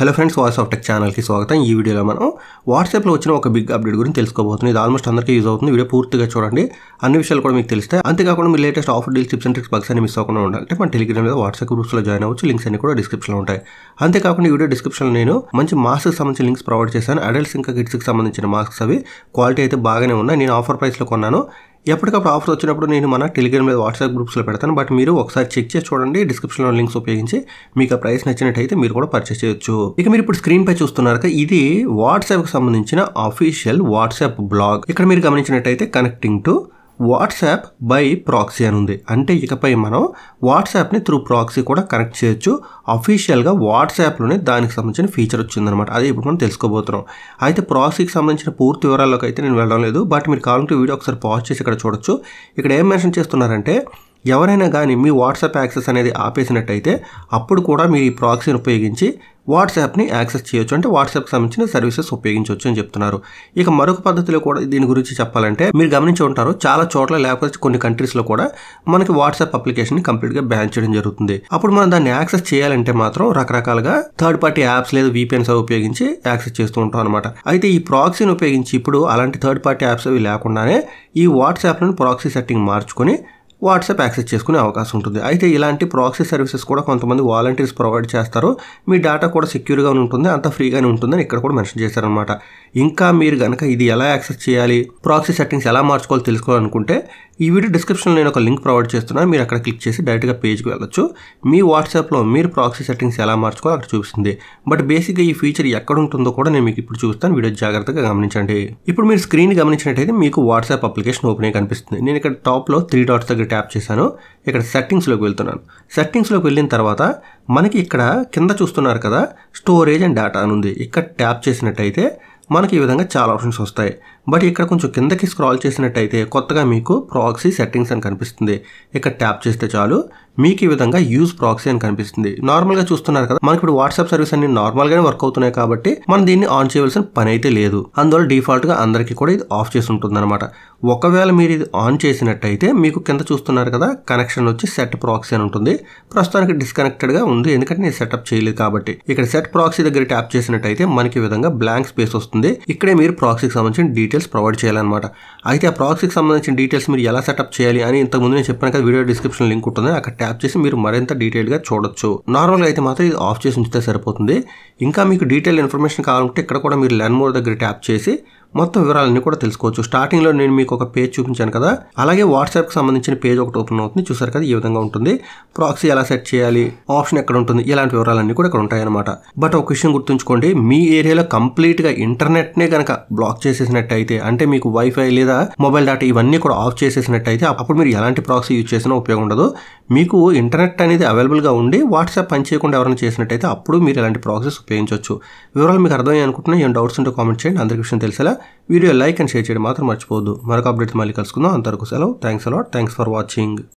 Hello friends voice of tech ఛానల్కి స్వాగతం. ఈ వీడియోలో మనం వాట్సాప్లో వచ్చిన ఒక బిగ్ అప్డేట్ గురించి తెలుసుకోబోతుంది ఇది ఆల్మోస్ట్ అందరికీ యూజ్ అవుతుంది. వీడియో పూర్తిగా చూడండి. అన్ని విషయాలు కూడా మీకు తెలుస్తాయి. అంతేకాకుండా మీ latest offer deals tips and tricks bugs అని మిస్ అవ్వకుండా ఉండాలంటే మన టెలిగ్రామ్ లేదా వాట్సాప్ గ్రూప్స్లో జాయిన్ అవ్వచ్చు. లింక్స్ అన్ని కూడా డిస్క్రిప్షన్లో ఉంటాయి. అంతేకాకుండా ఈ వీడియో డిస్క్రిప్షన్లో నేను మంచి మాస్క్కి సంబంధించిన లింక్స్ ప్రొవైడ్ చేశాను. అడల్ట్స్ ఇంకా కిడ్స్కి సంబంధించిన మాస్క్స్ అవి క్వాలిటీ అయితే బాగానే ఉన్నాయి. నేను ఆఫర్ ప్రైస్లో కొన్నాను. ఎప్పటికప్పుడు ఆఫర్ వచ్చినప్పుడు నేను మన టెలిగ్రామ్ మీద వాట్సాప్ గ్రూప్స్లో పెడతాను. బట్ మీరు ఒకసారి చెక్ చేసి చూడండి. డిస్క్రిప్షన్లో లింక్స్ ఉపయోగించి మీకు ఆ ప్రైస్ నచ్చినట్టయితే మీరు కూడా పర్చేస్ చేయొచ్చు. ఇక మీరు ఇప్పుడు స్క్రీన్ పై చూస్తున్నారు ఇది వాట్సాప్కి సంబంధించిన అఫీషియల్ వాట్సాప్ బ్లాగ్. ఇక్కడ మీరు గమనించినట్టయితే connecting to WhatsApp by proxy అని ఉంది. అంటే ఇకపై మనం వాట్సాప్ని త్రూ ప్రాక్సీ కూడా కనెక్ట్ చేయొచ్చు. అఫీషియల్గా వాట్సాప్లోనే దానికి సంబంధించిన ఫీచర్ వచ్చిందనమాట అదే ఇప్పుడు మనం తెలుసుకోబోతున్నాం. అయితే ప్రాక్సీకి సంబంధించిన పూర్తి వివరాల్లోకి అయితే నేను వెళ్ళడం లేదు. బట్ మీరు కావాలంటే వీడియో ఒకసారి పాజ్ చేసి ఇక్కడ చూడొచ్చు. ఇక్కడ ఏం మెన్షన్ చేస్తున్నారంటే ఎవరైనా కానీ మీ వాట్సాప్ యాక్సెస్ అనేది ఆపేసినట్టయితే అప్పుడు కూడా మీరు ఈ ప్రాక్సీని ఉపయోగించి వాట్సాప్ని యాక్సెస్ చేయొచ్చు. అంటే వాట్సాప్కి సంబంధించిన సర్వీసెస్ ఉపయోగించవచ్చు అని చెప్తున్నారు. ఇక మరొక పద్ధతిలో కూడా దీని గురించి చెప్పాలంటే మీరు గమనించి ఉంటారు చాలా చోట్ల లేకపోతే కొన్ని కంట్రీస్లో కూడా మనకి వాట్సాప్ అప్లికేషన్ని కంప్లీట్గా బ్యాన్ చేయడం జరుగుతుంది. అప్పుడు మనం దాన్ని యాక్సెస్ చేయాలంటే మాత్రం రకరకాలుగా థర్డ్ పార్టీ యాప్స్ లేదా వీపీఎన్స్ ఉపయోగించి యాక్సెస్ చేస్తూ ఉంటాం అనమాట అయితే ఈ ప్రాక్సీని ఉపయోగించి ఇప్పుడు అలాంటి థర్డ్ పార్టీ యాప్స్ అవి లేకుండానే ఈ వాట్సాప్లను ప్రాక్సీ సెట్టింగ్ మార్చుకొని వాట్సాప్ యాక్సెస్ చేసుకునే అవకాశం ఉంటుంది. అయితే ఇలాంటి ప్రాక్సీ సర్వీసెస్ కూడా కొంతమంది వాలంటీర్స్ ప్రొవైడ్ చేస్తారు. మీ డేటా కూడా సెక్యూర్గా ఉంటుంది. అంత ఫ్రీగానే ఉంటుందని ఇక్కడ కూడా మెన్షన్ చేశారనమాట ఇంకా మీరు కనుక ఇది ఎలా యాక్సెస్ చేయాలి ప్రాక్సీ సెట్టింగ్స్ ఎలా మార్చుకోవాలో తెలుసుకోవాలనుకుంటే ఈ వీడియో డిస్క్రిప్షన్లో నేను ఒక లింక్ ప్రొవైడ్ చేస్తున్నాను. మీరు అక్కడ క్లిక్ చేసి డైరెక్ట్గా పేజ్కి వెళ్ళొచ్చు. మీ వాట్సాప్లో మీరు ప్రాక్సీ సెట్టింగ్స్ ఎలా మార్చుకోవాలో అక్కడ చూపిస్తుంది. బట్ బేసిక్గా ఈ ఫీచర్ ఎక్కడ ఉంటుందో కూడా నేను మీకు ఇప్పుడు చూస్తాను వీడియో జాగ్రత్తగా గమనించండి. ఇప్పుడు మీరు స్క్రీన్ గమనించినట్టయితే మీకు వాట్సాప్ అప్లికేషన్ ఓపెన్ అయ్యి కనిపిస్తుంది. నేను ఇక్కడ టాప్లో త్రీ డాట్స్ దగ్గర ట్యాప్ చేశాను. ఇక్కడ సెట్టింగ్స్లోకి వెళ్తున్నాను. సెట్టింగ్స్లోకి వెళ్ళిన తర్వాత మనకి ఇక్కడ కింద చూస్తున్నారు కదా స్టోరేజ్ అండ్ డేటా అని ఉంది. ఇక్కడ ట్యాప్ చేసినట్టయితే మనకి ఈ విధంగా చాలా ఆప్షన్స్ వస్తాయి. బట్ ఇక్కడ కొంచెం కిందకి స్క్రాల్ చేసినట్టయితే కొత్తగా మీకు ప్రాక్సీ సెట్టింగ్స్ అని కనిపిస్తుంది. ఇక్కడ ట్యాప్ చేస్తే చాలు. మీకు ఈ విధంగా యూజ్ ప్రాక్సీ అని కనిపిస్తుంది. నార్మల్గా చూస్తున్నారు కదా మనకి ఇప్పుడు వాట్సాప్ సర్వీస్ అన్ని నార్మల్గానే వర్క్ అవుతున్నాయి కాబట్టి మనం దీన్ని ఆన్ చేయవలసిన పని అయితే లేదు. అందువల్ల డిఫాల్ట్గా అందరికీ కూడా ఇది ఆఫ్ చేసి ఉంటుంది అనమాట ఒకవేళ మీరు ఇది ఆన్ చేసినట్టయితే మీకు కింద చూస్తున్నారు కదా కనెక్షన్ వచ్చి సెట్ ప్రాక్సీ అని ఉంటుంది. ప్రస్తుతానికి డిస్కనెక్టెడ్గా ఉంది ఎందుకంటే నేను సెటప్ చేయలేదు కాబట్టి. ఇక్కడ సెట్ ప్రాక్సీ దగ్గర ట్యాప్ చేసినట్టయితే మనకి ఈ విధంగా బ్లాంక్ స్పేస్ వస్తుంది. ఇక్కడే మీరు ప్రాక్సీకి సంబంధించిన డీటెయిల్స్ డీటెయిల్స్ ప్రొవైడ్ చేయాలన్నమాట. అయితే ఆ ప్రాక్సీకి సంబంధించిన డీటెయిల్స్ మీరు ఎలా సెటప్ చేయాలి అని ఇంతకుముందు నేను చెప్పాను కదా వీడియో డిస్క్రిప్షన్ లింక్ ఉంటుంది అక్కడ ట్యాప్ చేసి మీరు మరింత డీటెయిల్గా చూడొచ్చు. నార్మల్గా అయితే మాత్రం ఇది ఆఫ్ చేసి ఉంచితే సరిపోతుంది. ఇంకా మీకు డీటెయిల్ ఇన్ఫర్మేషన్ కావాలంటే ఇక్కడ కూడా మీరు లెర్న్ మోర్ దగ్గర ట్యాప్ చేసి మొత్తం వివరాలన్నీ కూడా తెలుసుకోవచ్చు. స్టార్టింగ్లో నేను మీకు ఒక పేజ్ చూపించాను కదా. అలాగే వాట్సాప్కి సంబంధించిన పేజ్ ఒకటి ఓపెన్ అవుతుంది. చూసారు కదా ఈ విధంగా ఉంటుంది. ప్రాక్సీ ఎలా సెట్ చేయాలి? ఆప్షన్ ఎక్కడ ఉంటుంది? ఇలాంటి వివరాలన్నీ కూడా ఇక్కడ ఉంటాయన్నమాట. బట్ ఒక విషయం గుర్తుంచుకోండి. మీ ఏరియాలో కంప్లీట్గా ఇంటర్నెట్నే కనుక బ్లాక్ చేసేసినట్టయితే అంటే మీకు వైఫై లేదా మొబైల్ డేటా ఇవన్నీ కూడా ఆఫ్ చేసేసినట్టయితే అప్పుడు మీరు ఎలాంటి ప్రాక్సీ యూజ్ చేసినా ఉపయోగం ఉండదు. మీకు ఇంటర్నెట్ అనేది అవైలబుల్గా ఉండి వాట్సాప్ పని చేయకుండా ఎవరైనా చేసినట్టయితే అప్పుడు మీరు ఇలాంటి ప్రాసెస్ ఉపయోగించవచ్చు. వివరాలు మీకు అర్థమయ్యి అనుకుంటున్నా ఏం డౌట్స్ ఉంటే కామెంట్ చేయండి. అందరికీ విషయం తెలిసేలా. వీడియో లైక్ అండ్ షేర్ చేయడం మాత్రం మర్చిపోవద్దు. మరొక అప్డేట్ మళ్ళీ కలుసుకుందాం. అంతవరకు సెలవు. Thanks a lot thanks for watching